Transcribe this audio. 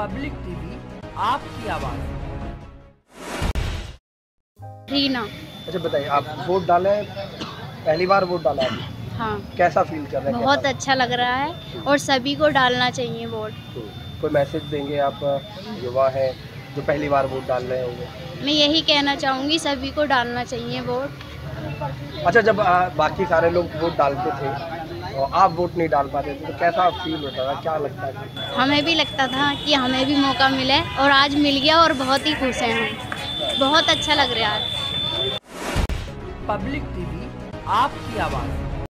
Public TV आपकी आवाज़। रीना। अच्छा बताइए आप वोट डाले पहली बार वोट डाला अभी हाँ। कैसा फील कर रहे हैं? बहुत अच्छा लग रहा है और सभी को डालना चाहिए वोट। तो कोई मैसेज देंगे आप युवा हैं जो पहली बार वोट डाल रहे होंगे? मैं यही कहना चाहूँगी सभी को डालना चाहिए वोट। अच्छा जब आ, बाकी सारे लोग वोट डालते थे और आप वोट नहीं डाल पाते थे तो कैसा फील होता था? क्या लगता है? हमें भी लगता था कि हमें भी मौका मिले और आज मिल गया और बहुत ही खुश हैं हम। बहुत अच्छा लग रहा है आज। पब्लिक टीवी आपकी आवाज़।